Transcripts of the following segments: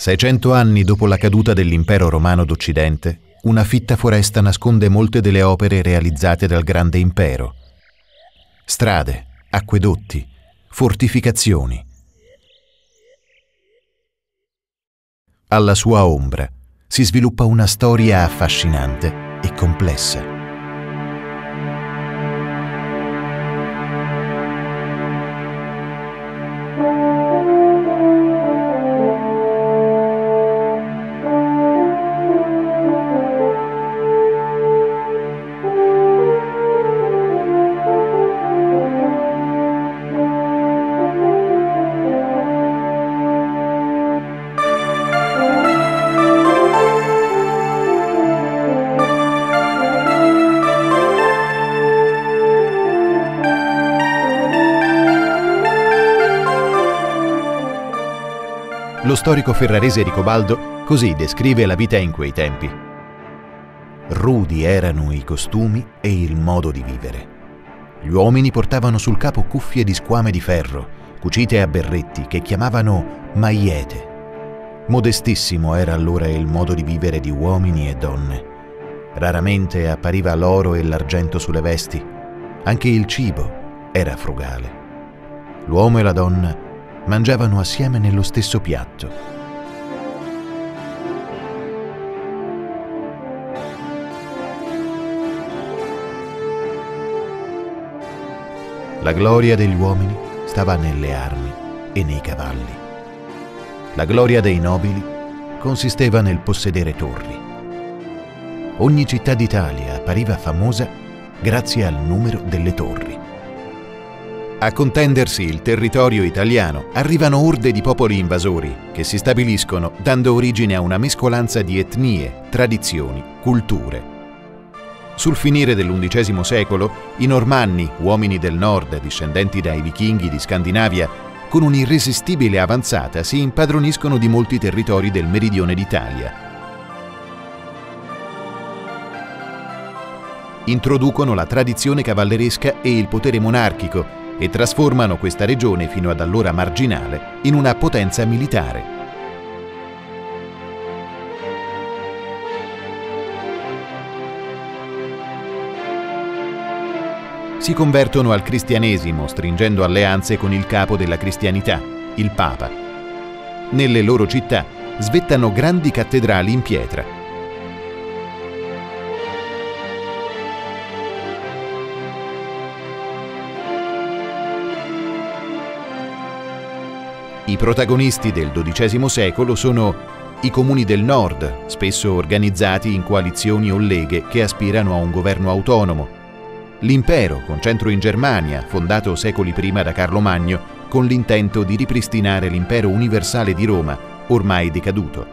600 anni dopo la caduta dell'impero romano d'Occidente, una fitta foresta nasconde molte delle opere realizzate dal grande impero. Strade, acquedotti, fortificazioni. Alla sua ombra si sviluppa una storia affascinante e complessa. Storico ferrarese Ricobaldo così descrive la vita in quei tempi. Rudi erano i costumi e il modo di vivere. Gli uomini portavano sul capo cuffie di squame di ferro, cucite a berretti, che chiamavano maiete. Modestissimo era allora il modo di vivere di uomini e donne. Raramente appariva l'oro e l'argento sulle vesti. Anche il cibo era frugale. L'uomo e la donna mangiavano assieme nello stesso piatto. La gloria degli uomini stava nelle armi e nei cavalli. La gloria dei nobili consisteva nel possedere torri. Ogni città d'Italia appariva famosa grazie al numero delle torri. A contendersi il territorio italiano arrivano orde di popoli invasori che si stabiliscono dando origine a una mescolanza di etnie, tradizioni, culture. Sul finire dell'undicesimo secolo, i normanni, uomini del nord discendenti dai vichinghi di Scandinavia, con un'irresistibile avanzata si impadroniscono di molti territori del meridione d'Italia. Introducono la tradizione cavalleresca e il potere monarchico e trasformano questa regione fino ad allora marginale in una potenza militare. Si convertono al cristianesimo stringendo alleanze con il capo della cristianità, il Papa. Nelle loro città svettano grandi cattedrali in pietra I protagonisti del XII secolo sono i comuni del nord, spesso organizzati in coalizioni o leghe che aspirano a un governo autonomo. L'impero, con centro in Germania, fondato secoli prima da Carlo Magno, con l'intento di ripristinare l'impero universale di Roma, ormai decaduto.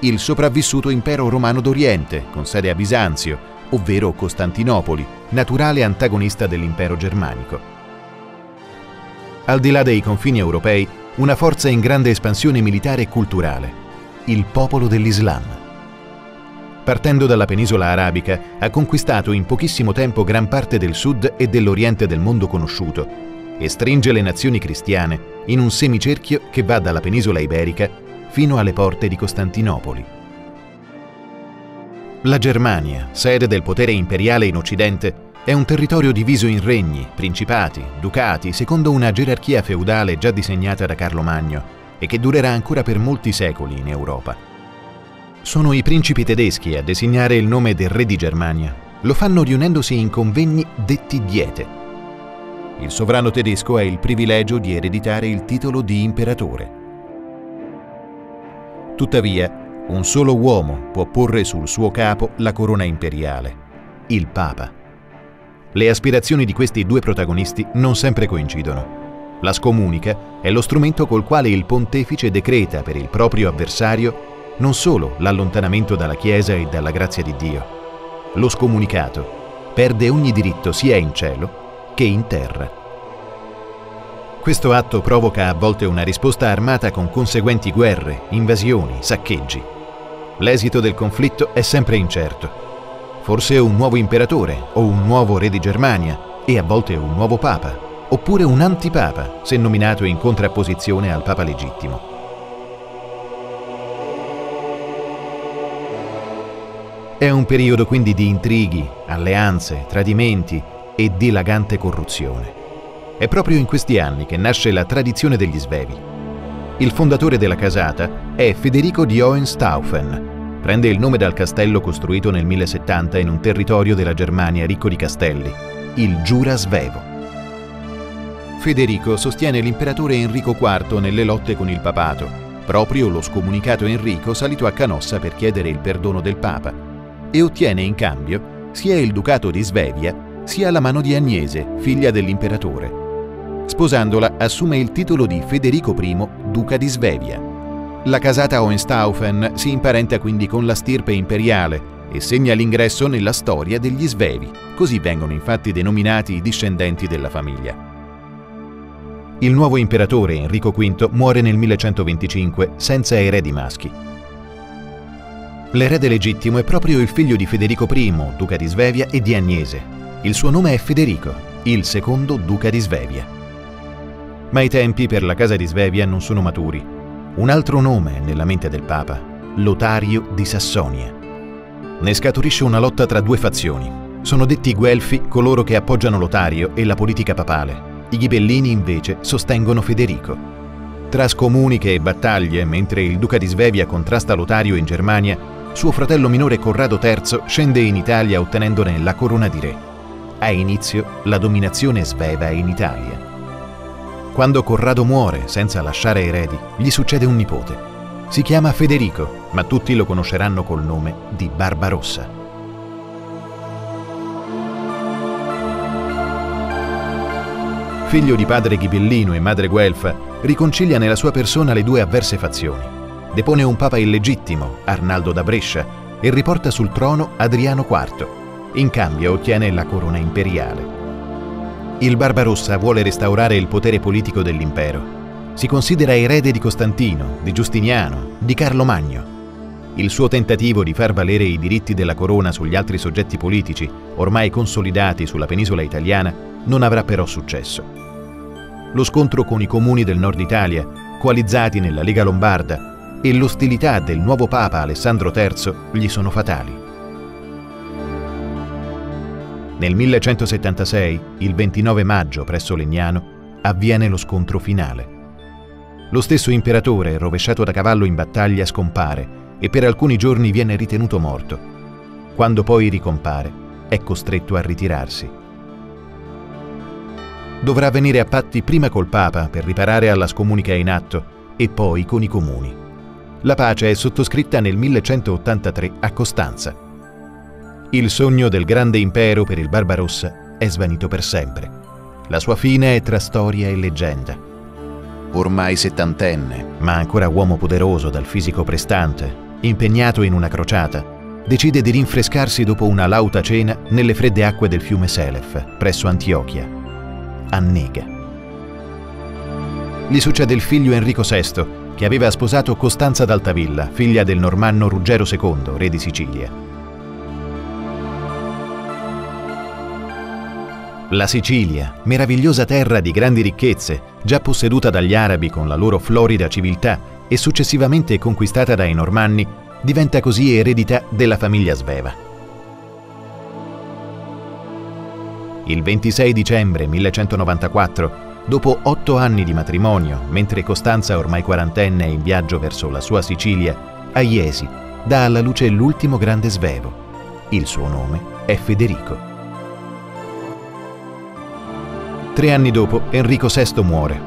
Il sopravvissuto impero romano d'Oriente, con sede a Bisanzio, ovvero Costantinopoli, naturale antagonista dell'impero germanico. Al di là dei confini europei, una forza in grande espansione militare e culturale, il popolo dell'Islam. Partendo dalla penisola arabica, ha conquistato in pochissimo tempo gran parte del sud e dell'oriente del mondo conosciuto e stringe le nazioni cristiane in un semicerchio che va dalla penisola iberica fino alle porte di Costantinopoli. La Germania, sede del potere imperiale in Occidente, è un territorio diviso in regni, principati, ducati, secondo una gerarchia feudale già disegnata da Carlo Magno e che durerà ancora per molti secoli in Europa. Sono i principi tedeschi a designare il nome del re di Germania. Lo fanno riunendosi in convegni detti diete. Il sovrano tedesco ha il privilegio di ereditare il titolo di imperatore. Tuttavia, un solo uomo può porre sul suo capo la corona imperiale, il Papa. Le aspirazioni di questi due protagonisti non sempre coincidono. La scomunica è lo strumento col quale il pontefice decreta per il proprio avversario non solo l'allontanamento dalla Chiesa e dalla grazia di Dio. Lo scomunicato perde ogni diritto sia in cielo che in terra. Questo atto provoca a volte una risposta armata con conseguenti guerre, invasioni, saccheggi. L'esito del conflitto è sempre incerto forse un nuovo imperatore o un nuovo re di Germania e a volte un nuovo papa, oppure un antipapa se nominato in contrapposizione al papa legittimo. È un periodo quindi di intrighi, alleanze, tradimenti e dilagante corruzione. È proprio in questi anni che nasce la tradizione degli svevi. Il fondatore della casata è Federico di Hohenstaufen, Prende il nome dal castello costruito nel 1070 in un territorio della Germania ricco di castelli, il Giura Svevo. Federico sostiene l'imperatore Enrico IV nelle lotte con il papato. Proprio lo scomunicato Enrico salito a Canossa per chiedere il perdono del papa e ottiene in cambio sia il ducato di Svevia sia la mano di Agnese, figlia dell'imperatore. Sposandola assume il titolo di Federico I, duca di Svevia. La casata Hohenstaufen si imparenta quindi con la stirpe imperiale e segna l'ingresso nella storia degli Svevi, così vengono infatti denominati i discendenti della famiglia. Il nuovo imperatore Enrico V muore nel 1125 senza eredi maschi L'erede legittimo è proprio il figlio di Federico I, duca di Svevia, e di Agnese. Il suo nome è Federico, il secondo duca di Svevia. Ma i tempi per la casa di Svevia non sono maturi. Un altro nome nella mente del Papa, Lotario di Sassonia. Ne scaturisce una lotta tra due fazioni. Sono detti Guelfi coloro che appoggiano Lotario e la politica papale. I Ghibellini invece sostengono Federico. Tra scomuniche e battaglie, mentre il duca di Svevia contrasta Lotario in Germania, suo fratello minore Corrado III scende in Italia ottenendone la corona di re. Ha inizio la dominazione sveva in Italia. Quando Corrado muore senza lasciare eredi, gli succede un nipote. Si chiama Federico, ma tutti lo conosceranno col nome di Barbarossa. Figlio di padre ghibellino e madre guelfa, riconcilia nella sua persona le due avverse fazioni depone un papa illegittimo, Arnaldo da Brescia, e riporta sul trono Adriano IV. In cambio ottiene la corona imperiale. Il Barbarossa vuole restaurare il potere politico dell'impero. Si considera erede di Costantino, di Giustiniano, di Carlo Magno. Il suo tentativo di far valere i diritti della corona sugli altri soggetti politici, ormai consolidati sulla penisola italiana, non avrà però successo. Lo scontro con i comuni del nord Italia, coalizzati nella Lega Lombarda, e l'ostilità del nuovo Papa Alessandro III gli sono fatali. Nel 1176, il 29 maggio presso Legnano, avviene lo scontro finale. Lo stesso imperatore, rovesciato da cavallo in battaglia, scompare e per alcuni giorni viene ritenuto morto. Quando poi ricompare, è costretto a ritirarsi. Dovrà venire a patti prima col Papa per riparare alla scomunica in atto e poi con i comuni. La pace è sottoscritta nel 1183 a Costanza. Il sogno del grande impero per il Barbarossa è svanito per sempre. La sua fine è tra storia e leggenda. Ormai settantenne, ma ancora uomo poderoso dal fisico prestante, impegnato in una crociata, decide di rinfrescarsi dopo una lauta cena nelle fredde acque del fiume Selef, presso Antiochia. Annega. Gli succede il figlio Enrico VI, che aveva sposato Costanza d'Altavilla, figlia del normanno Ruggero II, re di Sicilia. La Sicilia, meravigliosa terra di grandi ricchezze, già posseduta dagli arabi con la loro florida civiltà e successivamente conquistata dai normanni, diventa così eredità della famiglia Sveva. Il 26 dicembre 1194 Dopo otto anni di matrimonio, mentre Costanza, ormai quarantenne, è in viaggio verso la sua Sicilia, a Iesi dà alla luce l'ultimo grande svevo. Il suo nome è Federico. Tre anni dopo, Enrico VI muore.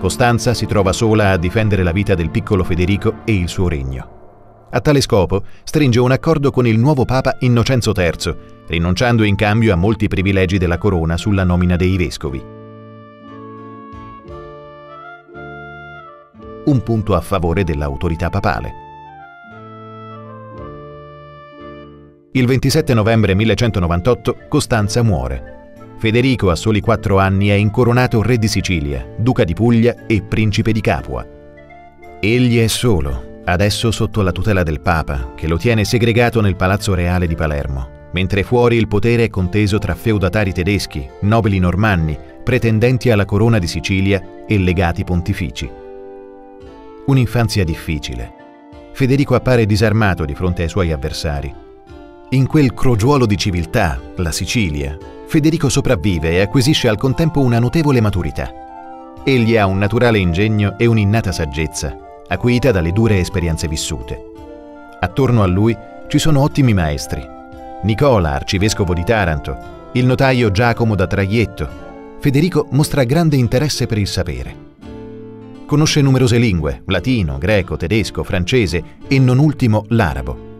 Costanza si trova sola a difendere la vita del piccolo Federico e il suo regno. A tale scopo stringe un accordo con il nuovo Papa Innocenzo III rinunciando in cambio a molti privilegi della corona sulla nomina dei vescovi. Un punto a favore dell'autorità papale. Il 27 novembre 1198 Costanza muore. Federico a soli quattro anni è incoronato re di Sicilia, duca di Puglia e principe di Capua. Egli è solo, adesso sotto la tutela del Papa, che lo tiene segregato nel Palazzo Reale di Palermo mentre fuori il potere è conteso tra feudatari tedeschi, nobili normanni, pretendenti alla corona di Sicilia e legati pontifici. Un'infanzia difficile, Federico appare disarmato di fronte ai suoi avversari. In quel crogiuolo di civiltà, la Sicilia, Federico sopravvive e acquisisce al contempo una notevole maturità. Egli ha un naturale ingegno e un'innata saggezza, acuita dalle dure esperienze vissute. Attorno a lui ci sono ottimi maestri. Nicola, arcivescovo di Taranto, il notaio Giacomo da Traietto. Federico mostra grande interesse per il sapere. Conosce numerose lingue, latino, greco, tedesco, francese e non ultimo l'arabo.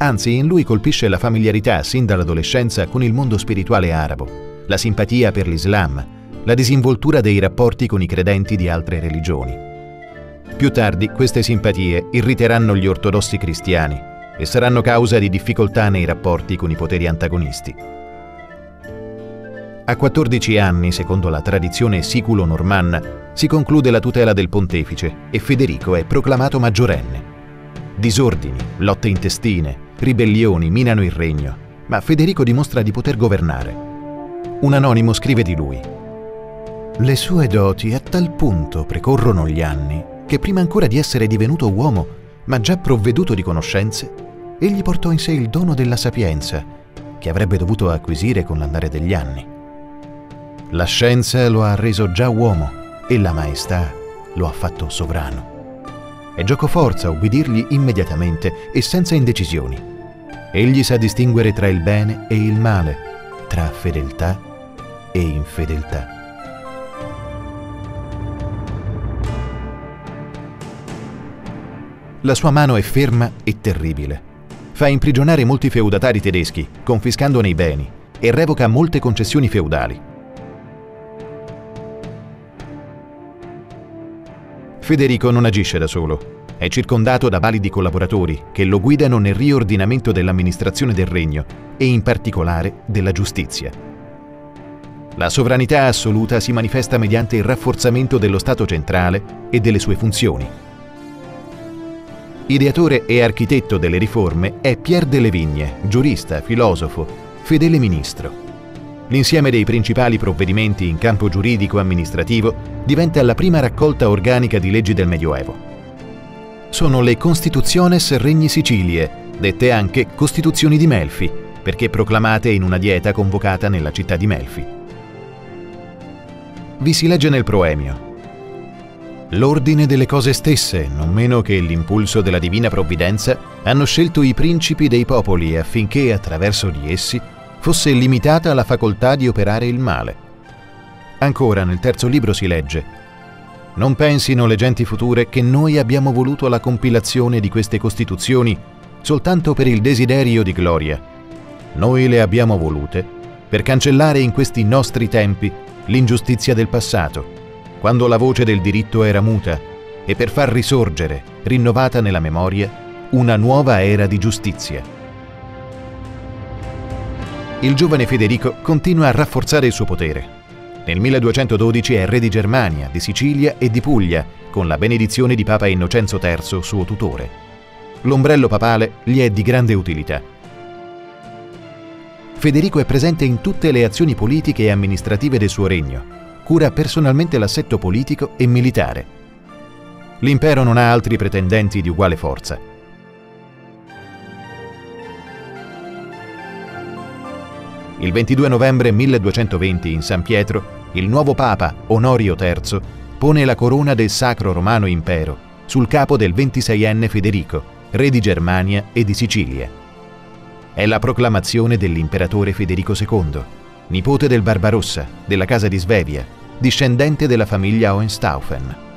Anzi, in lui colpisce la familiarità sin dall'adolescenza con il mondo spirituale arabo, la simpatia per l'Islam, la disinvoltura dei rapporti con i credenti di altre religioni. Più tardi queste simpatie irriteranno gli ortodossi cristiani e saranno causa di difficoltà nei rapporti con i poteri antagonisti. A 14 anni, secondo la tradizione siculo-normanna, si conclude la tutela del pontefice e Federico è proclamato maggiorenne. Disordini, lotte intestine, ribellioni minano il regno, ma Federico dimostra di poter governare. Un anonimo scrive di lui. Le sue doti a tal punto precorrono gli anni che prima ancora di essere divenuto uomo, ma già provveduto di conoscenze, egli portò in sé il dono della sapienza, che avrebbe dovuto acquisire con l'andare degli anni. La scienza lo ha reso già uomo e la maestà lo ha fatto sovrano. È gioco forza ubbidirgli immediatamente e senza indecisioni. Egli sa distinguere tra il bene e il male, tra fedeltà e infedeltà. La sua mano è ferma e terribile. Fa imprigionare molti feudatari tedeschi, confiscandone i beni, e revoca molte concessioni feudali. Federico non agisce da solo. È circondato da validi collaboratori che lo guidano nel riordinamento dell'amministrazione del regno e in particolare della giustizia. La sovranità assoluta si manifesta mediante il rafforzamento dello Stato centrale e delle sue funzioni. Ideatore e architetto delle riforme è Pierre delle Vigne, giurista, filosofo, fedele ministro. L'insieme dei principali provvedimenti in campo giuridico-amministrativo diventa la prima raccolta organica di leggi del Medioevo. Sono le Constitutiones Regni Sicilie, dette anche Costituzioni di Melfi, perché proclamate in una dieta convocata nella città di Melfi. Vi si legge nel proemio. L'ordine delle cose stesse, non meno che l'impulso della divina provvidenza, hanno scelto i principi dei popoli affinché, attraverso di essi, fosse limitata la facoltà di operare il male. Ancora nel terzo libro si legge Non pensino le genti future che noi abbiamo voluto la compilazione di queste Costituzioni soltanto per il desiderio di gloria. Noi le abbiamo volute per cancellare in questi nostri tempi l'ingiustizia del passato, quando la voce del diritto era muta, e per far risorgere, rinnovata nella memoria, una nuova era di giustizia il giovane Federico continua a rafforzare il suo potere. Nel 1212 è re di Germania, di Sicilia e di Puglia, con la benedizione di Papa Innocenzo III, suo tutore. L'ombrello papale gli è di grande utilità. Federico è presente in tutte le azioni politiche e amministrative del suo regno, cura personalmente l'assetto politico e militare. L'impero non ha altri pretendenti di uguale forza. Il 22 novembre 1220 in San Pietro, il nuovo Papa Onorio III pone la corona del Sacro Romano Impero sul capo del 26enne Federico, re di Germania e di Sicilia. È la proclamazione dell'imperatore Federico II, nipote del Barbarossa, della casa di Svevia, discendente della famiglia Hohenstaufen.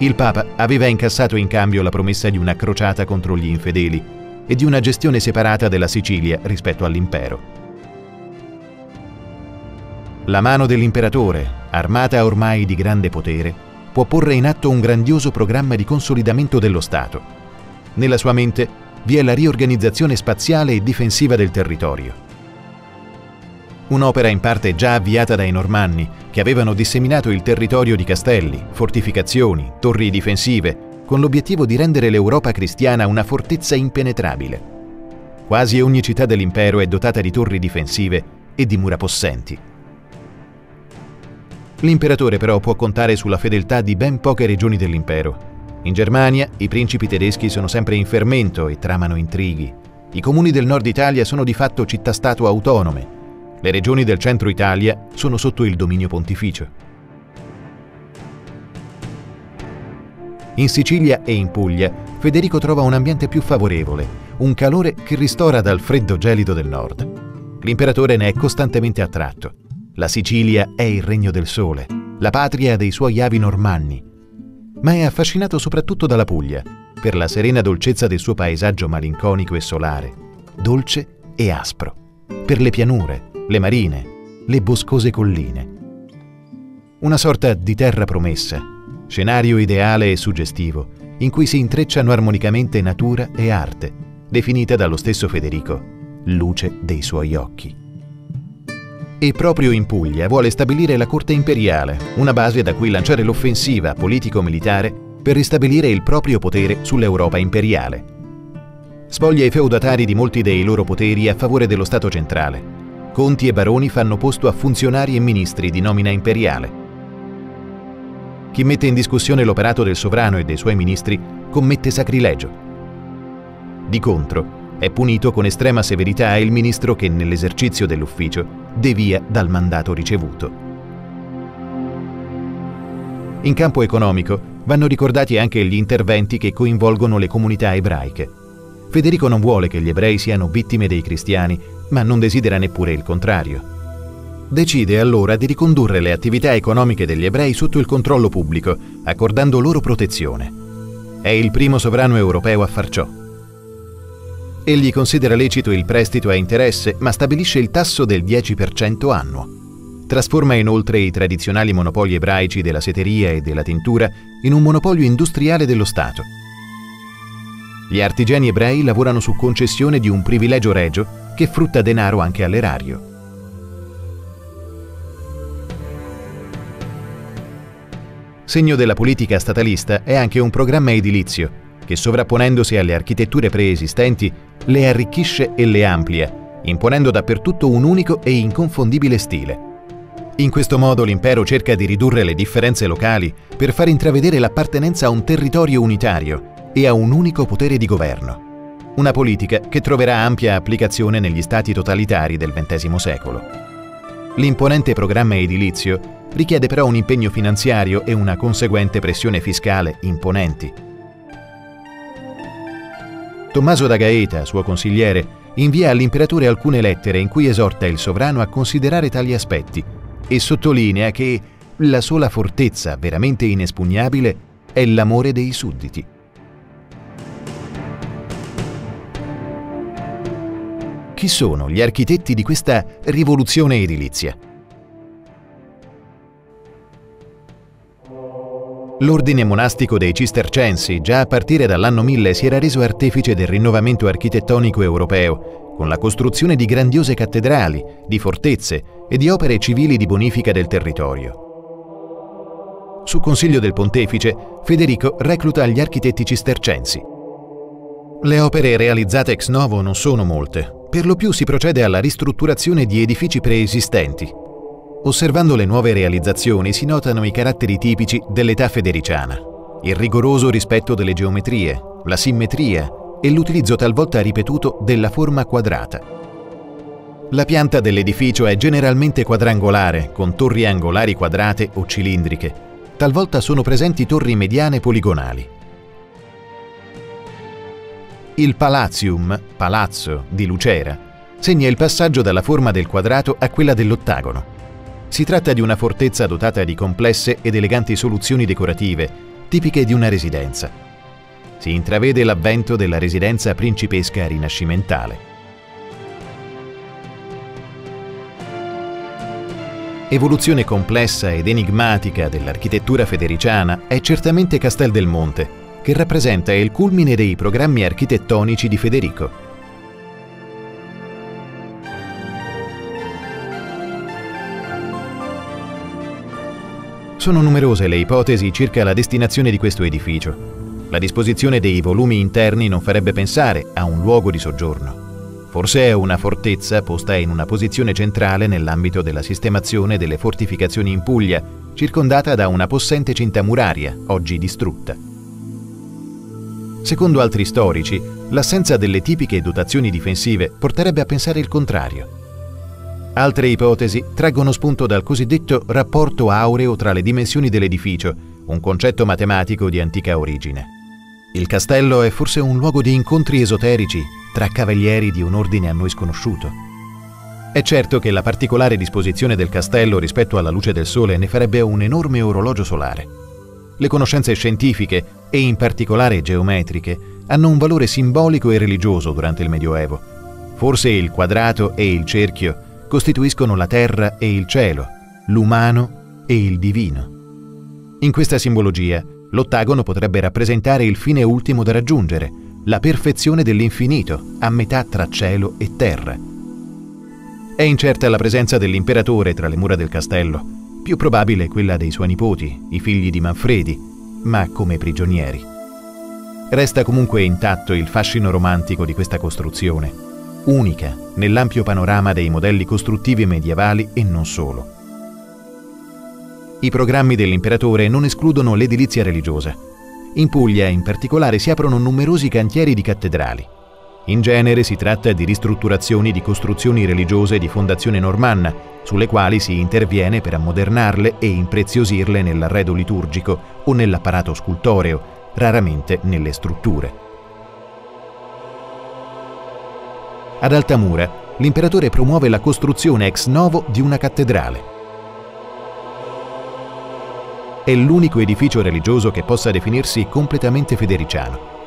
Il Papa aveva incassato in cambio la promessa di una crociata contro gli infedeli e di una gestione separata della Sicilia rispetto all'impero. La mano dell'imperatore, armata ormai di grande potere, può porre in atto un grandioso programma di consolidamento dello Stato. Nella sua mente vi è la riorganizzazione spaziale e difensiva del territorio un'opera in parte già avviata dai Normanni, che avevano disseminato il territorio di castelli, fortificazioni, torri difensive, con l'obiettivo di rendere l'Europa cristiana una fortezza impenetrabile. Quasi ogni città dell'impero è dotata di torri difensive e di mura possenti. L'imperatore però può contare sulla fedeltà di ben poche regioni dell'impero. In Germania i principi tedeschi sono sempre in fermento e tramano intrighi. I comuni del nord Italia sono di fatto città-stato autonome. Le regioni del centro Italia sono sotto il dominio pontificio. In Sicilia e in Puglia Federico trova un ambiente più favorevole, un calore che ristora dal freddo gelido del nord. L'imperatore ne è costantemente attratto. La Sicilia è il regno del sole, la patria dei suoi avi normanni. Ma è affascinato soprattutto dalla Puglia, per la serena dolcezza del suo paesaggio malinconico e solare, dolce e aspro, per le pianure, le marine, le boscose colline. Una sorta di terra promessa, scenario ideale e suggestivo, in cui si intrecciano armonicamente natura e arte, definita dallo stesso Federico luce dei suoi occhi. E proprio in Puglia vuole stabilire la corte imperiale, una base da cui lanciare l'offensiva politico-militare per ristabilire il proprio potere sull'Europa imperiale. Spoglia i feudatari di molti dei loro poteri a favore dello Stato centrale. Conti e baroni fanno posto a funzionari e ministri di nomina imperiale. Chi mette in discussione l'operato del sovrano e dei suoi ministri commette sacrilegio. Di contro, è punito con estrema severità il ministro che nell'esercizio dell'ufficio devia dal mandato ricevuto. In campo economico vanno ricordati anche gli interventi che coinvolgono le comunità ebraiche. Federico non vuole che gli ebrei siano vittime dei cristiani, ma non desidera neppure il contrario. Decide allora di ricondurre le attività economiche degli ebrei sotto il controllo pubblico, accordando loro protezione. È il primo sovrano europeo a far ciò. Egli considera lecito il prestito a interesse, ma stabilisce il tasso del 10% annuo. Trasforma inoltre i tradizionali monopoli ebraici della seteria e della tintura in un monopolio industriale dello Stato. Gli artigiani ebrei lavorano su concessione di un privilegio regio che frutta denaro anche all'erario. Segno della politica statalista è anche un programma edilizio che sovrapponendosi alle architetture preesistenti le arricchisce e le amplia, imponendo dappertutto un unico e inconfondibile stile. In questo modo l'impero cerca di ridurre le differenze locali per far intravedere l'appartenenza a un territorio unitario e a un unico potere di governo. Una politica che troverà ampia applicazione negli stati totalitari del XX secolo. L'imponente programma edilizio richiede però un impegno finanziario e una conseguente pressione fiscale imponenti. Tommaso da Gaeta, suo consigliere, invia all'imperatore alcune lettere in cui esorta il sovrano a considerare tali aspetti e sottolinea che la sola fortezza veramente inespugnabile è l'amore dei sudditi. Chi sono gli architetti di questa rivoluzione edilizia? L'ordine monastico dei Cistercensi, già a partire dall'anno 1000, si era reso artefice del rinnovamento architettonico europeo, con la costruzione di grandiose cattedrali, di fortezze e di opere civili di bonifica del territorio. Su consiglio del pontefice, Federico recluta gli architetti cistercensi. Le opere realizzate ex novo non sono molte, per lo più si procede alla ristrutturazione di edifici preesistenti, Osservando le nuove realizzazioni si notano i caratteri tipici dell'età federiciana, il rigoroso rispetto delle geometrie, la simmetria e l'utilizzo talvolta ripetuto della forma quadrata. La pianta dell'edificio è generalmente quadrangolare, con torri angolari quadrate o cilindriche. Talvolta sono presenti torri mediane poligonali. Il Palatium, palazzo di Lucera, segna il passaggio dalla forma del quadrato a quella dell'ottagono. Si tratta di una fortezza dotata di complesse ed eleganti soluzioni decorative, tipiche di una residenza. Si intravede l'avvento della residenza principesca rinascimentale. Evoluzione complessa ed enigmatica dell'architettura federiciana è certamente Castel del Monte, che rappresenta il culmine dei programmi architettonici di Federico. Sono numerose le ipotesi circa la destinazione di questo edificio. La disposizione dei volumi interni non farebbe pensare a un luogo di soggiorno. Forse è una fortezza posta in una posizione centrale nell'ambito della sistemazione delle fortificazioni in Puglia, circondata da una possente cinta muraria, oggi distrutta. Secondo altri storici, l'assenza delle tipiche dotazioni difensive porterebbe a pensare il contrario. Altre ipotesi traggono spunto dal cosiddetto rapporto aureo tra le dimensioni dell'edificio, un concetto matematico di antica origine. Il castello è forse un luogo di incontri esoterici tra cavalieri di un ordine a noi sconosciuto. È certo che la particolare disposizione del castello rispetto alla luce del sole ne farebbe un enorme orologio solare. Le conoscenze scientifiche, e in particolare geometriche, hanno un valore simbolico e religioso durante il Medioevo. Forse il quadrato e il cerchio costituiscono la terra e il cielo, l'umano e il divino. In questa simbologia, l'ottagono potrebbe rappresentare il fine ultimo da raggiungere, la perfezione dell'infinito, a metà tra cielo e terra. È incerta la presenza dell'imperatore tra le mura del castello, più probabile quella dei suoi nipoti, i figli di Manfredi, ma come prigionieri. Resta comunque intatto il fascino romantico di questa costruzione, unica nell'ampio panorama dei modelli costruttivi medievali e non solo. I programmi dell'imperatore non escludono l'edilizia religiosa, in Puglia in particolare si aprono numerosi cantieri di cattedrali. In genere si tratta di ristrutturazioni di costruzioni religiose di fondazione normanna, sulle quali si interviene per ammodernarle e impreziosirle nell'arredo liturgico o nell'apparato scultoreo, raramente nelle strutture. Ad Altamura, l'imperatore promuove la costruzione ex novo di una cattedrale è l'unico edificio religioso che possa definirsi completamente federiciano.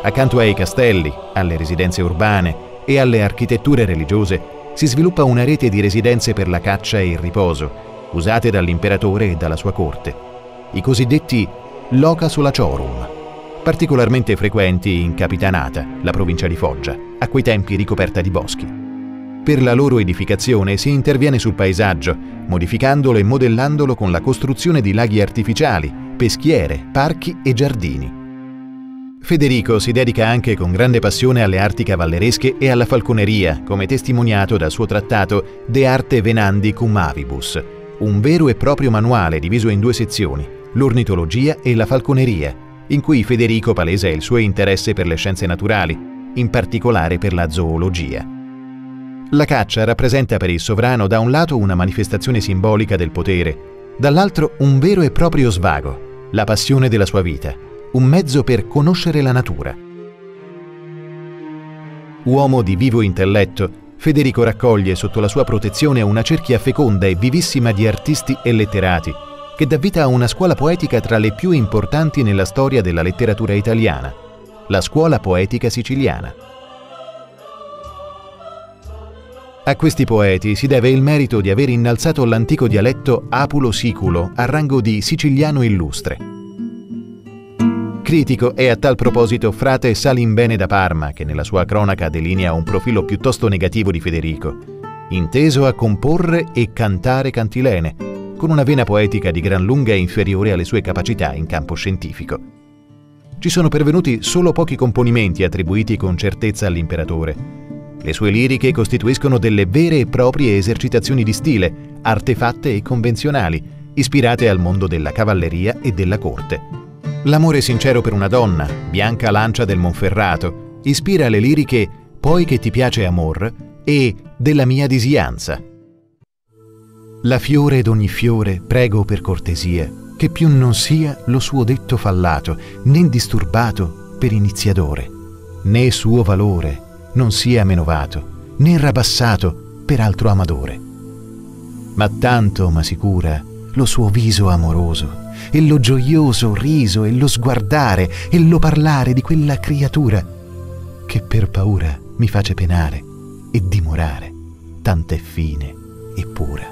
Accanto ai castelli, alle residenze urbane e alle architetture religiose si sviluppa una rete di residenze per la caccia e il riposo, usate dall'imperatore e dalla sua corte, i cosiddetti loca solacorum, particolarmente frequenti in Capitanata, la provincia di Foggia, a quei tempi ricoperta di boschi. Per la loro edificazione si interviene sul paesaggio, modificandolo e modellandolo con la costruzione di laghi artificiali, peschiere, parchi e giardini. Federico si dedica anche con grande passione alle arti cavalleresche e alla falconeria, come testimoniato dal suo trattato De arte venandi cum avibus, un vero e proprio manuale diviso in due sezioni, l'ornitologia e la falconeria, in cui Federico palesa il suo interesse per le scienze naturali, in particolare per la zoologia. La caccia rappresenta per il sovrano da un lato una manifestazione simbolica del potere, dall'altro un vero e proprio svago, la passione della sua vita, un mezzo per conoscere la natura. Uomo di vivo intelletto, Federico raccoglie sotto la sua protezione una cerchia feconda e vivissima di artisti e letterati, che dà vita a una scuola poetica tra le più importanti nella storia della letteratura italiana, la scuola poetica siciliana. A questi poeti si deve il merito di aver innalzato l'antico dialetto apulo-siculo a rango di siciliano illustre. Critico è a tal proposito frate Salimbene da Parma, che nella sua cronaca delinea un profilo piuttosto negativo di Federico, inteso a comporre e cantare cantilene, con una vena poetica di gran lunga inferiore alle sue capacità in campo scientifico. Ci sono pervenuti solo pochi componimenti attribuiti con certezza all'imperatore, le sue liriche costituiscono delle vere e proprie esercitazioni di stile, artefatte e convenzionali, ispirate al mondo della cavalleria e della corte. L'amore sincero per una donna, Bianca Lancia del Monferrato, ispira le liriche Poi che ti piace amor e Della mia disianza. La fiore d'ogni fiore prego per cortesia, che più non sia lo suo detto fallato, né disturbato per iniziadore, né suo valore non sia menovato, né rabassato per altro amadore. Ma tanto ma sicura lo suo viso amoroso, e lo gioioso riso, e lo sguardare, e lo parlare di quella creatura, che per paura mi face penare e dimorare, tant'è fine e pura.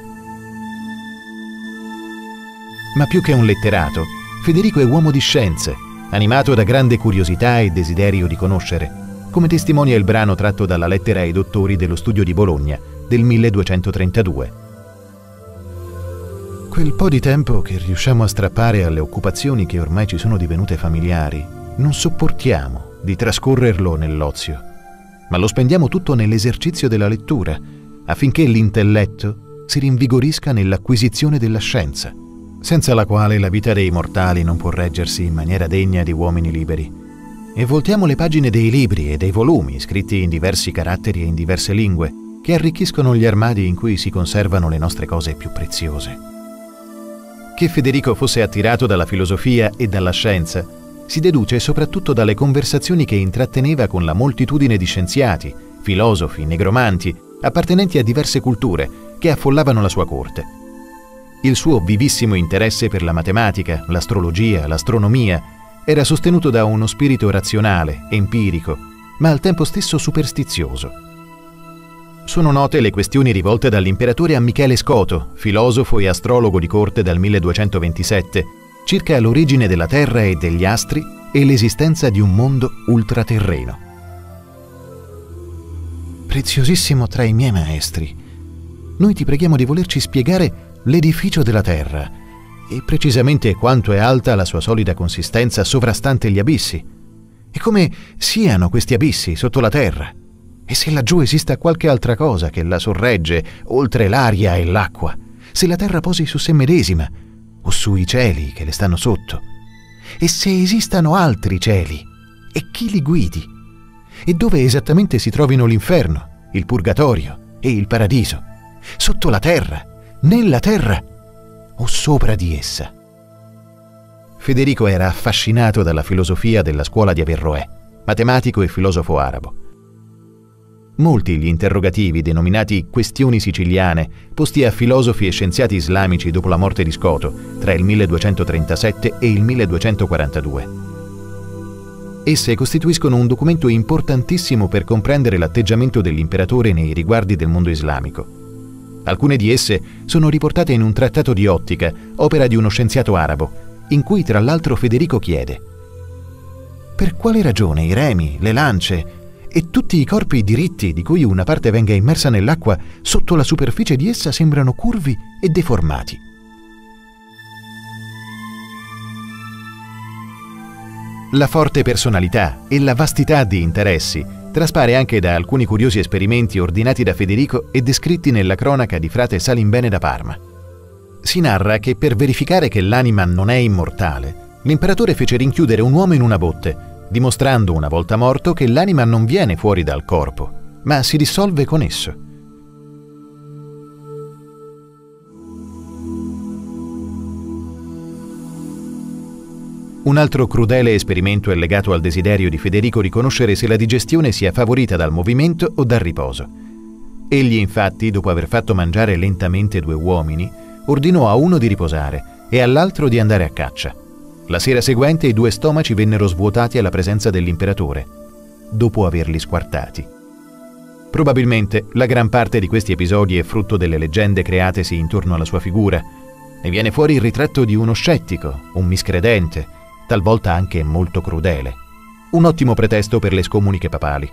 Ma più che un letterato, Federico è uomo di scienze, animato da grande curiosità e desiderio di conoscere come testimonia il brano tratto dalla lettera ai dottori dello studio di Bologna del 1232. Quel po' di tempo che riusciamo a strappare alle occupazioni che ormai ci sono divenute familiari, non sopportiamo di trascorrerlo nell'ozio. ma lo spendiamo tutto nell'esercizio della lettura, affinché l'intelletto si rinvigorisca nell'acquisizione della scienza, senza la quale la vita dei mortali non può reggersi in maniera degna di uomini liberi. E voltiamo le pagine dei libri e dei volumi, scritti in diversi caratteri e in diverse lingue, che arricchiscono gli armadi in cui si conservano le nostre cose più preziose. Che Federico fosse attirato dalla filosofia e dalla scienza si deduce soprattutto dalle conversazioni che intratteneva con la moltitudine di scienziati, filosofi, negromanti, appartenenti a diverse culture che affollavano la sua corte. Il suo vivissimo interesse per la matematica, l'astrologia, l'astronomia era sostenuto da uno spirito razionale, empirico, ma al tempo stesso superstizioso sono note le questioni rivolte dall'imperatore a Michele Scoto, filosofo e astrologo di corte dal 1227, circa l'origine della Terra e degli astri e l'esistenza di un mondo ultraterreno. Preziosissimo tra i miei maestri, noi ti preghiamo di volerci spiegare l'edificio della Terra e precisamente quanto è alta la sua solida consistenza sovrastante gli abissi. E come siano questi abissi sotto la Terra e se laggiù esista qualche altra cosa che la sorregge, oltre l'aria e l'acqua, se la terra posi su se medesima, o sui cieli che le stanno sotto, e se esistano altri cieli, e chi li guidi, e dove esattamente si trovino l'inferno, il purgatorio e il paradiso, sotto la terra, nella terra o sopra di essa. Federico era affascinato dalla filosofia della scuola di Averroè, matematico e filosofo arabo Molti gli interrogativi, denominati questioni siciliane, posti a filosofi e scienziati islamici dopo la morte di Scoto, tra il 1237 e il 1242. Esse costituiscono un documento importantissimo per comprendere l'atteggiamento dell'imperatore nei riguardi del mondo islamico. Alcune di esse sono riportate in un trattato di ottica, opera di uno scienziato arabo, in cui tra l'altro Federico chiede per quale ragione i remi, le lance, e tutti i corpi diritti di cui una parte venga immersa nell'acqua sotto la superficie di essa sembrano curvi e deformati. La forte personalità e la vastità di interessi traspare anche da alcuni curiosi esperimenti ordinati da Federico e descritti nella cronaca di frate Salimbene da Parma. Si narra che per verificare che l'anima non è immortale, l'imperatore fece rinchiudere un uomo in una botte dimostrando una volta morto che l'anima non viene fuori dal corpo, ma si dissolve con esso. Un altro crudele esperimento è legato al desiderio di Federico di conoscere se la digestione sia favorita dal movimento o dal riposo. Egli infatti, dopo aver fatto mangiare lentamente due uomini, ordinò a uno di riposare e all'altro di andare a caccia. La sera seguente i due stomaci vennero svuotati alla presenza dell'imperatore, dopo averli squartati. Probabilmente la gran parte di questi episodi è frutto delle leggende createsi intorno alla sua figura. Ne viene fuori il ritratto di uno scettico, un miscredente, talvolta anche molto crudele. Un ottimo pretesto per le scomuniche papali.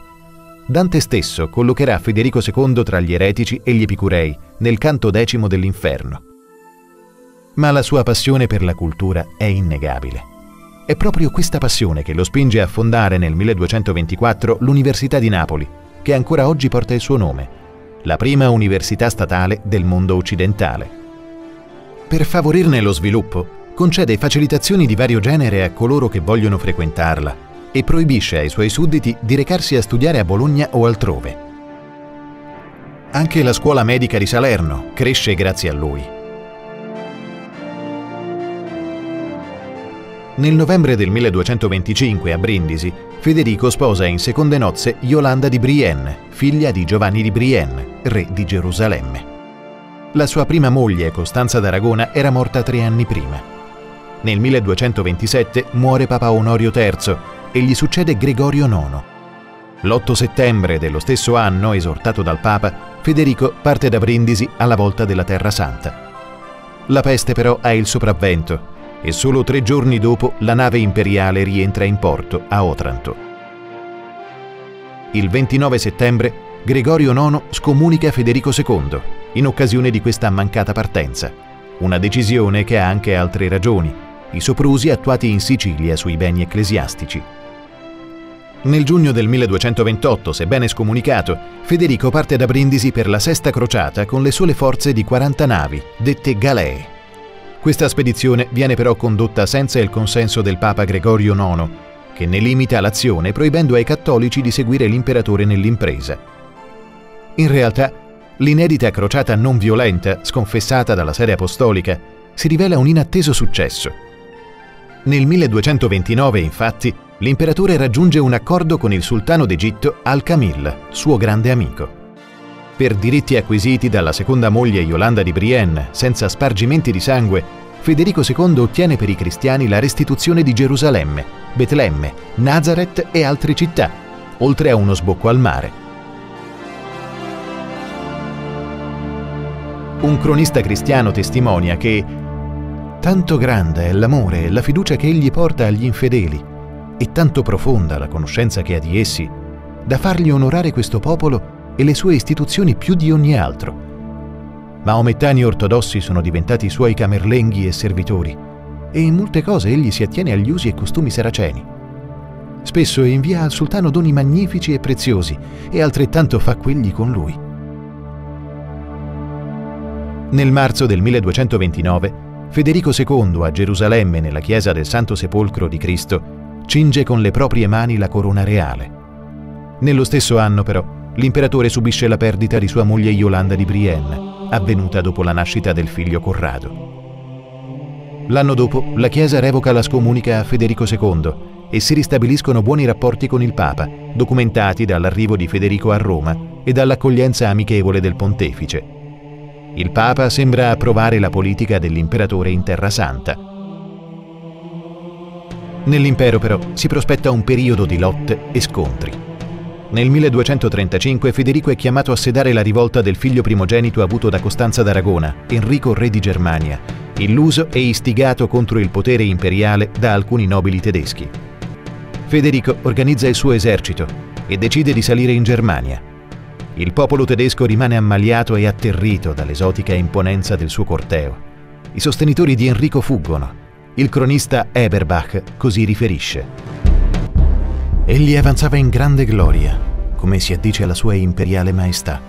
Dante stesso collocherà Federico II tra gli eretici e gli epicurei nel canto decimo dell'inferno ma la sua passione per la cultura è innegabile. È proprio questa passione che lo spinge a fondare nel 1224 l'Università di Napoli, che ancora oggi porta il suo nome, la prima università statale del mondo occidentale. Per favorirne lo sviluppo, concede facilitazioni di vario genere a coloro che vogliono frequentarla e proibisce ai suoi sudditi di recarsi a studiare a Bologna o altrove. Anche la scuola medica di Salerno cresce grazie a lui. Nel novembre del 1225 a Brindisi, Federico sposa in seconde nozze Yolanda di Brienne, figlia di Giovanni di Brienne, re di Gerusalemme. La sua prima moglie, Costanza d'Aragona, era morta tre anni prima. Nel 1227 muore Papa Onorio III e gli succede Gregorio IX. L'8 settembre dello stesso anno, esortato dal Papa, Federico parte da Brindisi alla volta della Terra Santa. La peste però ha il sopravvento e solo tre giorni dopo la nave imperiale rientra in porto a Otranto. Il 29 settembre Gregorio IX scomunica Federico II in occasione di questa mancata partenza, una decisione che ha anche altre ragioni, i soprusi attuati in Sicilia sui beni ecclesiastici. Nel giugno del 1228, sebbene scomunicato, Federico parte da Brindisi per la sesta crociata con le sole forze di 40 navi, dette galee. Questa spedizione viene però condotta senza il consenso del Papa Gregorio IX, che ne limita l'azione proibendo ai cattolici di seguire l'imperatore nell'impresa. In realtà, l'inedita crociata non violenta, sconfessata dalla sede apostolica, si rivela un inatteso successo. Nel 1229, infatti, l'imperatore raggiunge un accordo con il sultano d'Egitto Al-Kamil, suo grande amico. Per diritti acquisiti dalla seconda moglie Yolanda di Brienne, senza spargimenti di sangue, Federico II ottiene per i cristiani la restituzione di Gerusalemme, Betlemme, Nazareth e altre città, oltre a uno sbocco al mare. Un cronista cristiano testimonia che tanto grande è l'amore e la fiducia che egli porta agli infedeli e tanto profonda la conoscenza che ha di essi, da fargli onorare questo popolo e le sue istituzioni più di ogni altro. Maomettani ortodossi sono diventati suoi camerlenghi e servitori, e in molte cose egli si attiene agli usi e costumi saraceni. Spesso invia al sultano doni magnifici e preziosi, e altrettanto fa quegli con lui. Nel marzo del 1229, Federico II a Gerusalemme, nella chiesa del Santo Sepolcro di Cristo, cinge con le proprie mani la corona reale. Nello stesso anno, però, l'imperatore subisce la perdita di sua moglie Yolanda di Brienne, avvenuta dopo la nascita del figlio Corrado. L'anno dopo, la Chiesa revoca la scomunica a Federico II e si ristabiliscono buoni rapporti con il Papa, documentati dall'arrivo di Federico a Roma e dall'accoglienza amichevole del pontefice. Il Papa sembra approvare la politica dell'imperatore in Terra Santa Nell'impero però si prospetta un periodo di lotte e scontri. Nel 1235 Federico è chiamato a sedare la rivolta del figlio primogenito avuto da Costanza d'Aragona, Enrico re di Germania, illuso e istigato contro il potere imperiale da alcuni nobili tedeschi. Federico organizza il suo esercito e decide di salire in Germania. Il popolo tedesco rimane ammaliato e atterrito dall'esotica imponenza del suo corteo. I sostenitori di Enrico fuggono il cronista Eberbach così riferisce. Egli avanzava in grande gloria, come si addice alla sua imperiale maestà,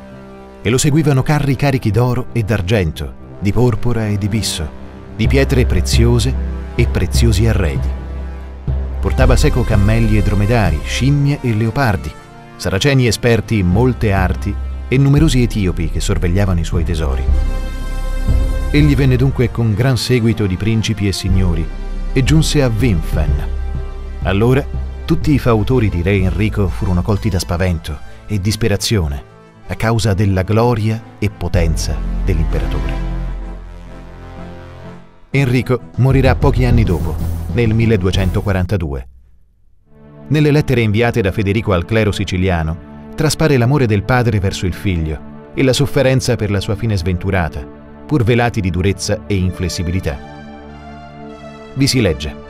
e lo seguivano carri carichi d'oro e d'argento, di porpora e di bisso, di pietre preziose e preziosi arredi. Portava seco cammelli e dromedari, scimmie e leopardi, saraceni esperti in molte arti e numerosi etiopi che sorvegliavano i suoi tesori. Egli venne dunque con gran seguito di principi e signori e giunse a Wimpfen. Allora tutti i fautori di re Enrico furono colti da spavento e disperazione a causa della gloria e potenza dell'imperatore. Enrico morirà pochi anni dopo, nel 1242. Nelle lettere inviate da Federico al clero siciliano traspare l'amore del padre verso il figlio e la sofferenza per la sua fine sventurata pur velati di durezza e inflessibilità. Vi si legge.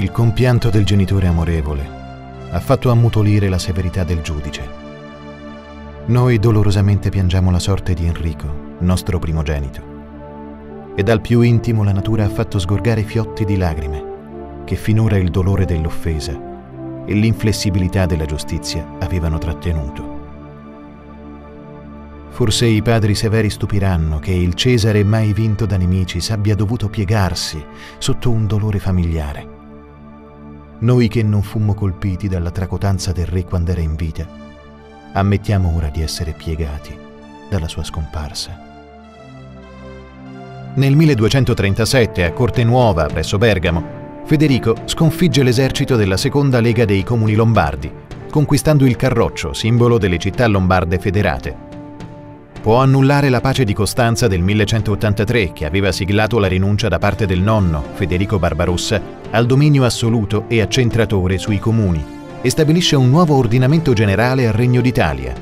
Il compianto del genitore amorevole ha fatto ammutolire la severità del giudice. Noi dolorosamente piangiamo la sorte di Enrico, nostro primogenito, e dal più intimo la natura ha fatto sgorgare fiotti di lagrime che finora il dolore dell'offesa e l'inflessibilità della giustizia avevano trattenuto. Forse i padri severi stupiranno che il Cesare mai vinto da nemici s'abbia dovuto piegarsi sotto un dolore familiare. Noi che non fummo colpiti dalla tracotanza del re quando era in vita, ammettiamo ora di essere piegati dalla sua scomparsa. Nel 1237, a Corte Nuova, presso Bergamo, Federico sconfigge l'esercito della seconda lega dei comuni lombardi, conquistando il Carroccio, simbolo delle città lombarde federate può annullare la pace di Costanza del 1183 che aveva siglato la rinuncia da parte del nonno, Federico Barbarossa, al dominio assoluto e accentratore sui comuni e stabilisce un nuovo ordinamento generale al Regno d'Italia.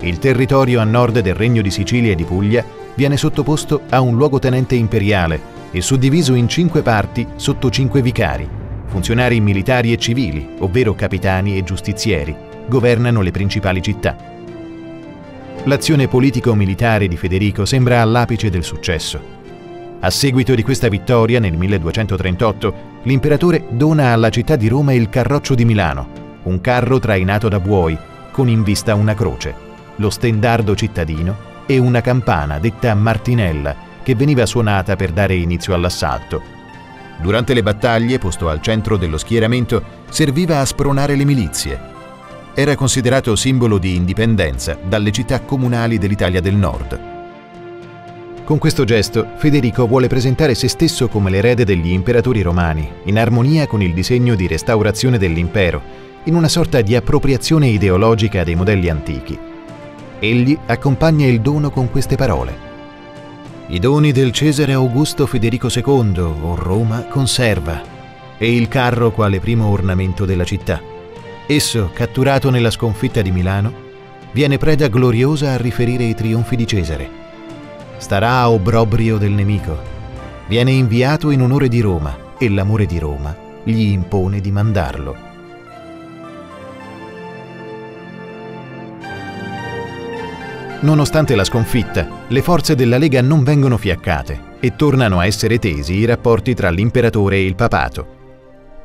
Il territorio a nord del Regno di Sicilia e di Puglia viene sottoposto a un luogotenente imperiale e suddiviso in cinque parti sotto cinque vicari, funzionari militari e civili, ovvero capitani e giustizieri, governano le principali città. L'azione politico-militare di Federico sembra all'apice del successo. A seguito di questa vittoria, nel 1238, l'imperatore dona alla città di Roma il Carroccio di Milano, un carro trainato da buoi, con in vista una croce, lo stendardo cittadino e una campana detta martinella che veniva suonata per dare inizio all'assalto. Durante le battaglie, posto al centro dello schieramento, serviva a spronare le milizie. Era considerato simbolo di indipendenza dalle città comunali dell'Italia del Nord. Con questo gesto Federico vuole presentare se stesso come l'erede degli imperatori romani, in armonia con il disegno di restaurazione dell'impero, in una sorta di appropriazione ideologica dei modelli antichi. Egli accompagna il dono con queste parole. I doni del Cesare Augusto Federico II, o Roma, conserva, e il carro quale primo ornamento della città. Esso, catturato nella sconfitta di Milano, viene preda gloriosa a riferire i trionfi di Cesare starà a obbrobrio del nemico. Viene inviato in onore di Roma e l'amore di Roma gli impone di mandarlo. Nonostante la sconfitta, le forze della Lega non vengono fiaccate e tornano a essere tesi i rapporti tra l'imperatore e il papato.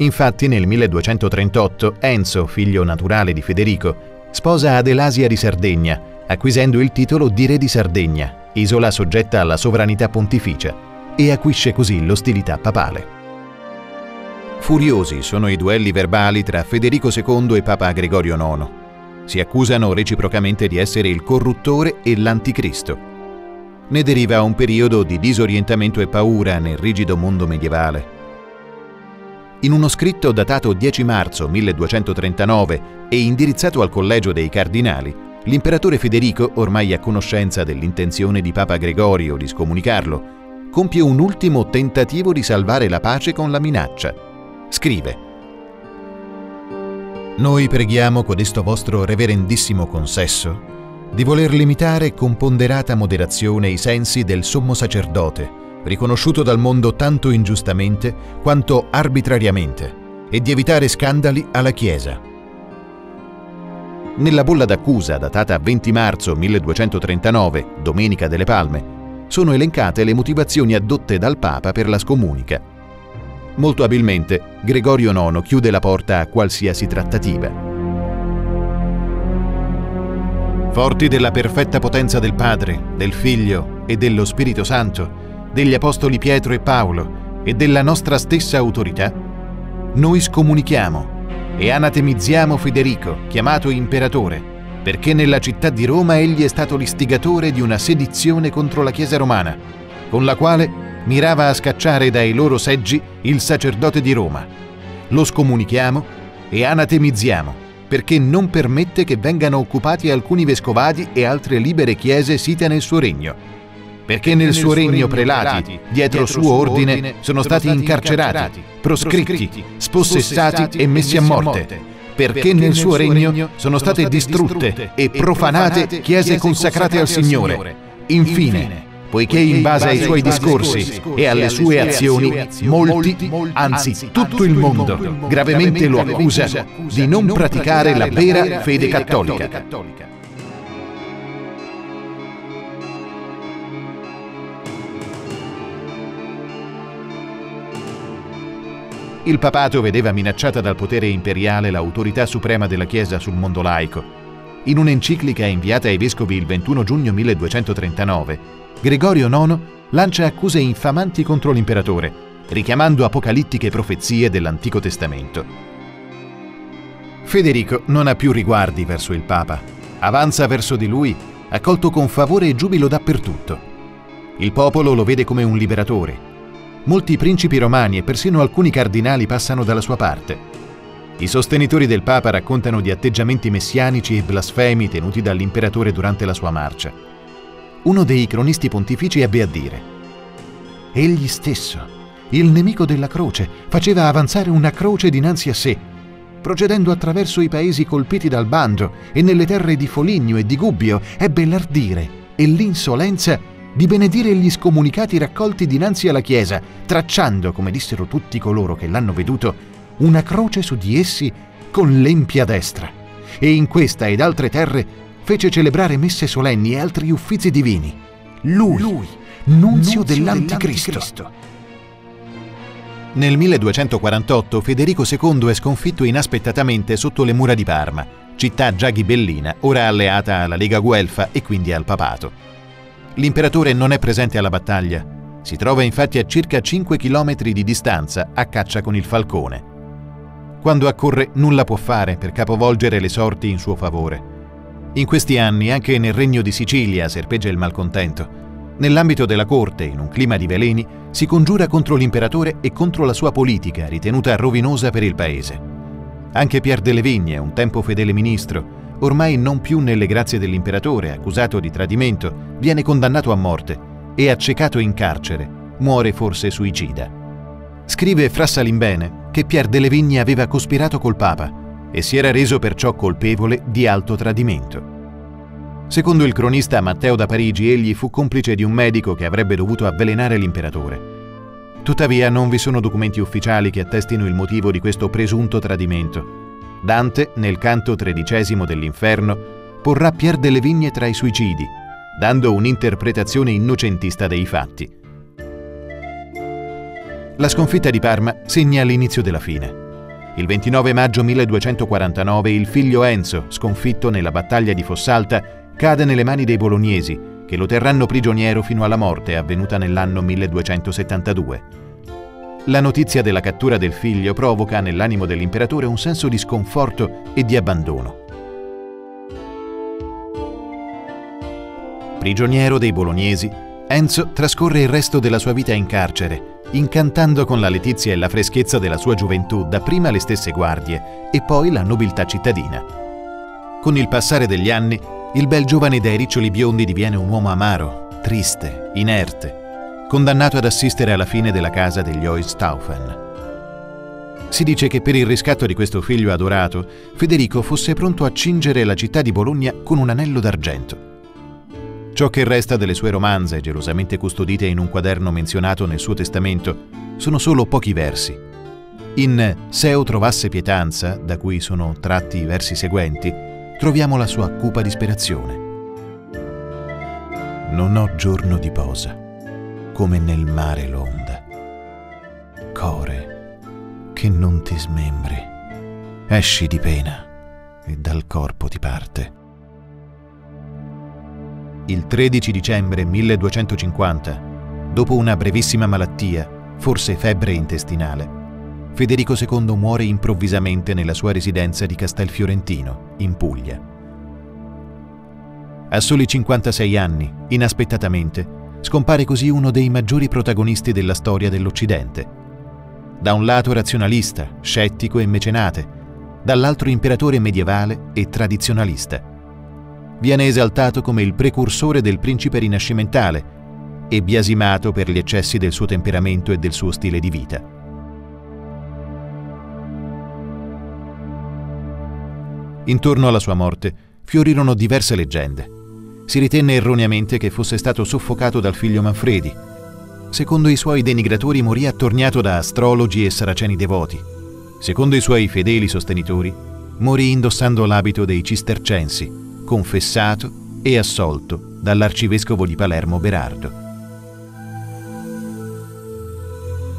Infatti nel 1238 Enzo, figlio naturale di Federico, sposa Adelasia di Sardegna, acquisendo il titolo di re di Sardegna isola soggetta alla sovranità pontificia, e acquisce così l'ostilità papale. Furiosi sono i duelli verbali tra Federico II e Papa Gregorio IX. Si accusano reciprocamente di essere il corruttore e l'anticristo. Ne deriva un periodo di disorientamento e paura nel rigido mondo medievale. In uno scritto datato 10 marzo 1239 e indirizzato al Collegio dei Cardinali, L'imperatore Federico, ormai a conoscenza dell'intenzione di Papa Gregorio di scomunicarlo, compie un ultimo tentativo di salvare la pace con la minaccia. Scrive Noi preghiamo codesto vostro reverendissimo consesso di voler limitare con ponderata moderazione i sensi del sommo sacerdote, riconosciuto dal mondo tanto ingiustamente quanto arbitrariamente, e di evitare scandali alla Chiesa nella bolla d'accusa datata 20 marzo 1239, Domenica delle Palme, sono elencate le motivazioni addotte dal Papa per la scomunica. Molto abilmente, Gregorio IX chiude la porta a qualsiasi trattativa. Forti della perfetta potenza del Padre, del Figlio e dello Spirito Santo, degli Apostoli Pietro e Paolo e della nostra stessa autorità, noi scomunichiamo e anatemizziamo Federico, chiamato imperatore, perché nella città di Roma egli è stato l'istigatore di una sedizione contro la Chiesa romana, con la quale mirava a scacciare dai loro seggi il sacerdote di Roma. Lo scomunichiamo e anatemizziamo, perché non permette che vengano occupati alcuni vescovadi e altre libere chiese site nel suo regno perché nel suo regno prelati, dietro suo ordine, sono stati incarcerati, proscritti, spossessati e messi a morte, perché nel suo regno sono state distrutte e profanate chiese consacrate al Signore. Infine, poiché in base ai suoi discorsi e alle sue azioni, molti, anzi tutto il mondo, gravemente lo accusa di non praticare la vera fede cattolica. Il papato vedeva minacciata dal potere imperiale l'autorità suprema della Chiesa sul mondo laico. In un'enciclica inviata ai vescovi il 21 giugno 1239, Gregorio IX lancia accuse infamanti contro l'imperatore, richiamando apocalittiche profezie dell'Antico Testamento. Federico non ha più riguardi verso il Papa. Avanza verso di lui, accolto con favore e giubilo dappertutto. Il popolo lo vede come un liberatore, molti principi romani e persino alcuni cardinali passano dalla sua parte. I sostenitori del Papa raccontano di atteggiamenti messianici e blasfemi tenuti dall'imperatore durante la sua marcia. Uno dei cronisti pontifici ebbe a dire Egli stesso, il nemico della croce, faceva avanzare una croce dinanzi a sé, procedendo attraverso i paesi colpiti dal bando e nelle terre di Foligno e di Gubbio, ebbe l'ardire e l'insolenza di benedire gli scomunicati raccolti dinanzi alla chiesa, tracciando, come dissero tutti coloro che l'hanno veduto, una croce su di essi con l'empia destra. E in questa ed altre terre fece celebrare messe solenni e altri uffizi divini. Lui, Lui nunzio, dell'anticristo. dell'anticristo. Nel 1248 Federico II è sconfitto inaspettatamente sotto le mura di Parma, città già ghibellina, ora alleata alla Lega Guelfa e quindi al papato. L'imperatore non è presente alla battaglia, si trova infatti a circa 5 km di distanza a caccia con il falcone. Quando accorre nulla può fare per capovolgere le sorti in suo favore. In questi anni anche nel regno di Sicilia serpeggia il malcontento. Nell'ambito della corte, in un clima di veleni, si congiura contro l'imperatore e contro la sua politica, ritenuta rovinosa per il paese. Anche Pier delle Vigne, un tempo fedele ministro, ormai non più nelle grazie dell'imperatore, accusato di tradimento, viene condannato a morte e accecato in carcere, muore forse suicida. Scrive Fra Salimbene che Pier delle Vigne aveva cospirato col Papa e si era reso perciò colpevole di alto tradimento. Secondo il cronista Matteo da Parigi, egli fu complice di un medico che avrebbe dovuto avvelenare l'imperatore. Tuttavia non vi sono documenti ufficiali che attestino il motivo di questo presunto tradimento. Dante, nel canto tredicesimo dell'Inferno, porrà Pier delle Vigne tra i suicidi, dando un'interpretazione innocentista dei fatti. La sconfitta di Parma segna l'inizio della fine. Il 29 maggio 1249 il figlio Enzo, sconfitto nella battaglia di Fossalta, cade nelle mani dei bolognesi, che lo terranno prigioniero fino alla morte avvenuta nell'anno 1272. La notizia della cattura del figlio provoca nell'animo dell'imperatore un senso di sconforto e di abbandono. Prigioniero dei bolognesi, Enzo trascorre il resto della sua vita in carcere, incantando con la letizia e la freschezza della sua gioventù dapprima le stesse guardie e poi la nobiltà cittadina. Con il passare degli anni, il bel giovane dai riccioli biondi diviene un uomo amaro, triste, inerte, condannato ad assistere alla fine della casa degli Hohenstaufen. Si dice che per il riscatto di questo figlio adorato, Federico fosse pronto a cingere la città di Bologna con un anello d'argento. Ciò che resta delle sue romanze, gelosamente custodite in un quaderno menzionato nel suo testamento, sono solo pochi versi. In Se o trovasse pietanza, da cui sono tratti i versi seguenti, troviamo la sua cupa disperazione. Non ho giorno di posa, come nel mare l'onda. Core, che non ti smembri, esci di pena e dal corpo ti parte. Il 13 dicembre 1250, dopo una brevissima malattia, forse febbre intestinale, Federico II muore improvvisamente nella sua residenza di Castelfiorentino, in Puglia. A soli 56 anni, inaspettatamente, scompare così uno dei maggiori protagonisti della storia dell'Occidente. Da un lato razionalista, scettico e mecenate, dall'altro imperatore medievale e tradizionalista. Viene esaltato come il precursore del principe rinascimentale e biasimato per gli eccessi del suo temperamento e del suo stile di vita. Intorno alla sua morte fiorirono diverse leggende. Si ritenne erroneamente che fosse stato soffocato dal figlio Manfredi. Secondo i suoi denigratori morì attorniato da astrologi e saraceni devoti. Secondo i suoi fedeli sostenitori, morì indossando l'abito dei cistercensi, confessato e assolto dall'arcivescovo di Palermo Berardo.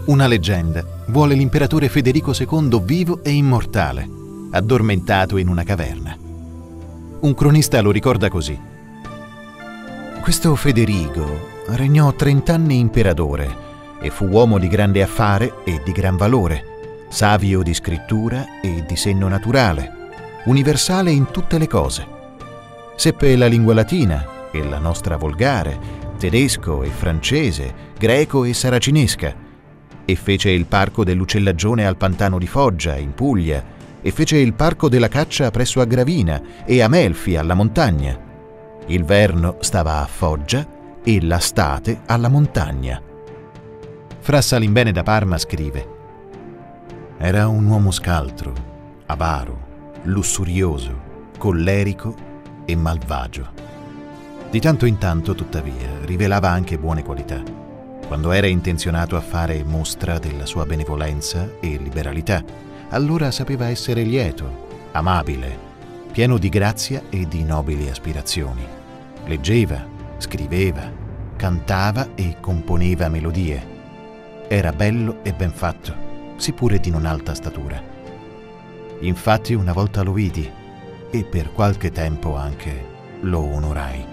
Una leggenda vuole l'imperatore Federico II vivo e immortale addormentato in una caverna. Un cronista lo ricorda così. Questo Federico regnò trent'anni imperatore e fu uomo di grande affare e di gran valore, savio di scrittura e di senno naturale, universale in tutte le cose. Seppe la lingua latina e la nostra volgare, tedesco e francese, greco e saracinesca, e fece il parco dell'ucellagione al pantano di Foggia, in Puglia, e fece il parco della caccia presso a Gravina e a Melfi alla montagna. Il verno stava a Foggia e l'estate alla montagna. Fra Salimbene da Parma scrive Era un uomo scaltro, avaro, lussurioso, collerico e malvagio. Di tanto in tanto, tuttavia, rivelava anche buone qualità, quando era intenzionato a fare mostra della sua benevolenza e liberalità allora sapeva essere lieto, amabile, pieno di grazia e di nobili aspirazioni. Leggeva, scriveva, cantava e componeva melodie. era bello e ben fatto, seppure di non alta statura. Infatti una volta lo vidi e per qualche tempo anche lo onorai.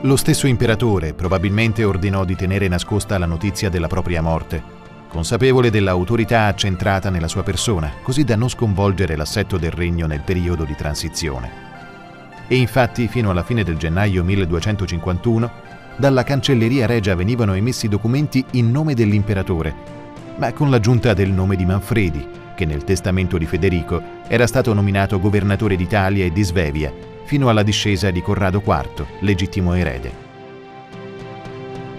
Lo stesso imperatore probabilmente ordinò di tenere nascosta la notizia della propria morte, consapevole dell'autorità accentrata nella sua persona, così da non sconvolgere l'assetto del regno nel periodo di transizione. E infatti, fino alla fine del gennaio 1251, dalla cancelleria regia venivano emessi documenti in nome dell'imperatore, ma con l'aggiunta del nome di Manfredi, che nel testamento di Federico era stato nominato governatore d'Italia e di Svevia fino alla discesa di Corrado IV, legittimo erede.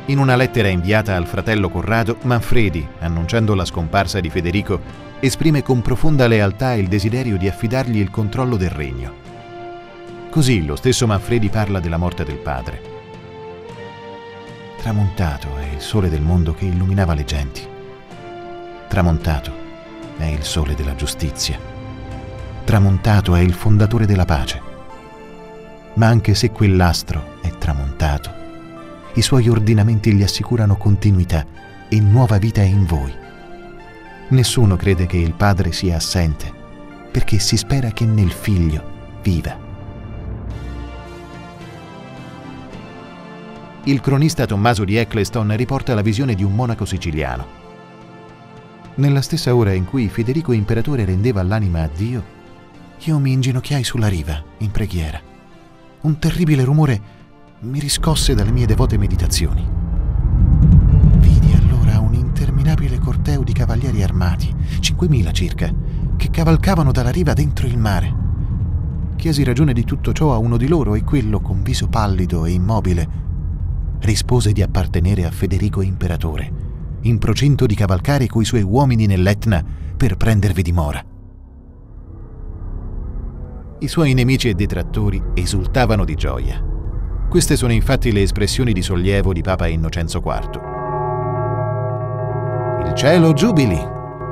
In una lettera inviata al fratello Corrado, Manfredi, annunciando la scomparsa di Federico, esprime con profonda lealtà il desiderio di affidargli il controllo del regno. Così lo stesso Manfredi parla della morte del padre. Tramontato è il sole del mondo che illuminava le genti. Tramontato è il sole della giustizia. Tramontato è il fondatore della pace ma anche se quell'astro è tramontato, i suoi ordinamenti gli assicurano continuità e nuova vita in voi. Nessuno crede che il Padre sia assente, perché si spera che nel Figlio viva. Il cronista Tommaso di Eccleston riporta la visione di un monaco siciliano. Nella stessa ora in cui Federico Imperatore rendeva l'anima a Dio, io mi inginocchiai sulla riva in preghiera un terribile rumore mi riscosse dalle mie devote meditazioni. Vidi allora un interminabile corteo di cavalieri armati, 5.000 circa, che cavalcavano dalla riva dentro il mare. Chiesi ragione di tutto ciò a uno di loro e quello, con viso pallido e immobile, rispose di appartenere a Federico Imperatore, in procinto di cavalcare coi suoi uomini nell'Etna per prendervi dimora. I suoi nemici e detrattori esultavano di gioia. Queste sono infatti le espressioni di sollievo di Papa Innocenzo IV. Il cielo giubili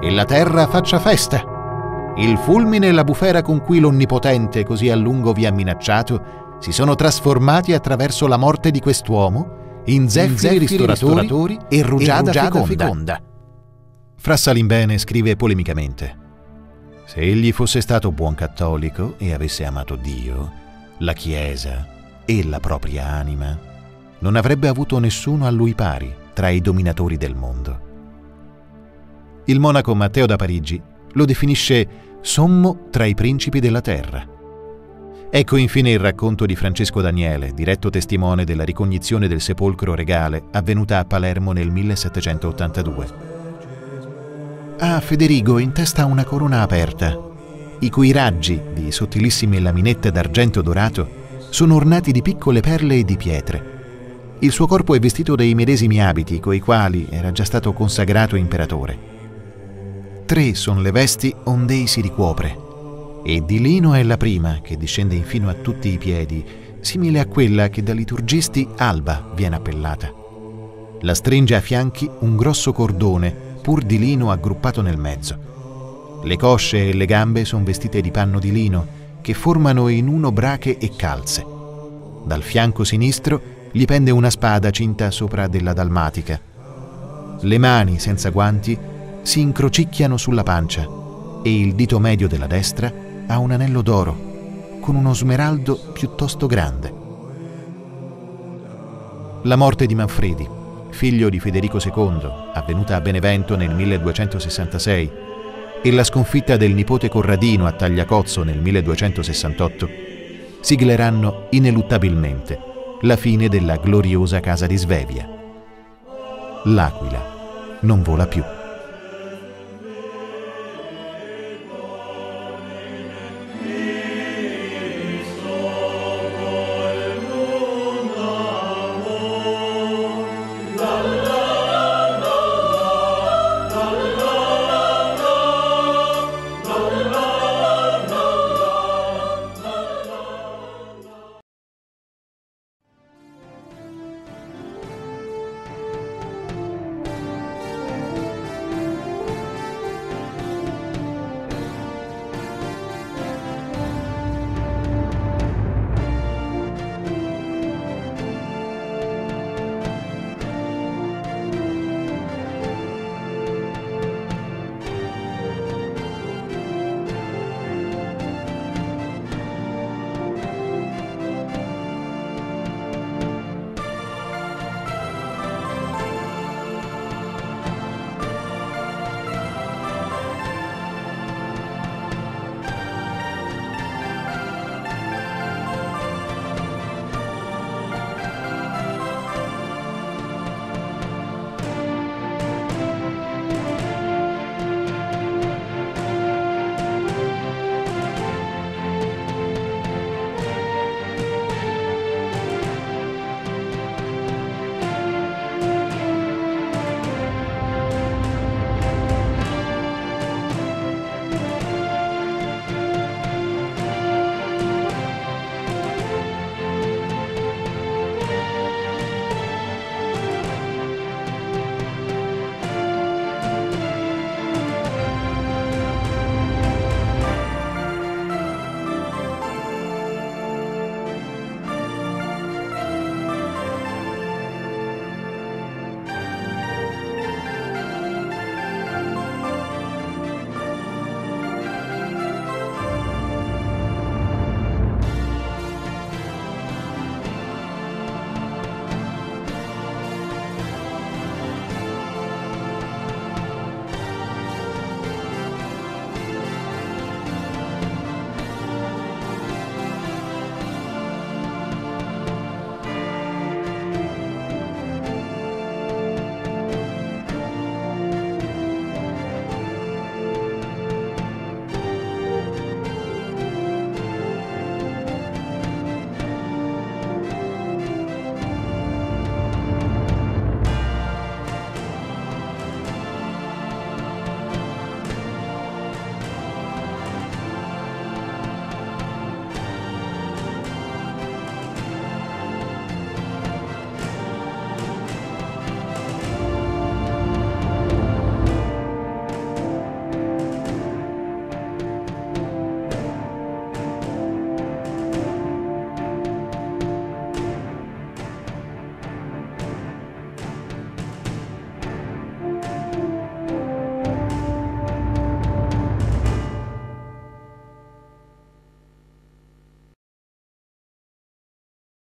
e la terra faccia festa. Il fulmine e la bufera con cui l'Onnipotente così a lungo vi ha minacciato si sono trasformati attraverso la morte di quest'uomo in zeffiri, ristoratori, ristoratori e rugiada, e rugiada feconda. feconda. Fra Salimbene scrive polemicamente se egli fosse stato buon cattolico e avesse amato Dio, la Chiesa e la propria anima, non avrebbe avuto nessuno a lui pari tra i dominatori del mondo. Il monaco Matteo da Parigi lo definisce sommo tra i principi della terra. Ecco infine il racconto di Francesco Daniele, diretto testimone della ricognizione del sepolcro regale avvenuta a Palermo nel 1782 ha Federigo in testa una corona aperta, i cui raggi, di sottilissime laminette d'argento dorato, sono ornati di piccole perle e di pietre. Il suo corpo è vestito dei medesimi abiti coi quali era già stato consacrato imperatore. Tre sono le vesti onde ei si ricopre, e di lino è la prima, che discende infino a tutti i piedi, simile a quella che da liturgisti alba viene appellata. La stringe a fianchi un grosso cordone pur di lino aggruppato nel mezzo. Le cosce e le gambe sono vestite di panno di lino che formano in uno brache e calze. Dal fianco sinistro gli pende una spada cinta sopra della dalmatica. Le mani, senza guanti, si incrocicchiano sulla pancia e il dito medio della destra ha un anello d'oro con uno smeraldo piuttosto grande. La morte di Manfredi figlio di Federico II, avvenuta a Benevento nel 1266, e la sconfitta del nipote Corradino a Tagliacozzo nel 1268, sigleranno ineluttabilmente la fine della gloriosa casa di Svevia. L'aquila non vola più.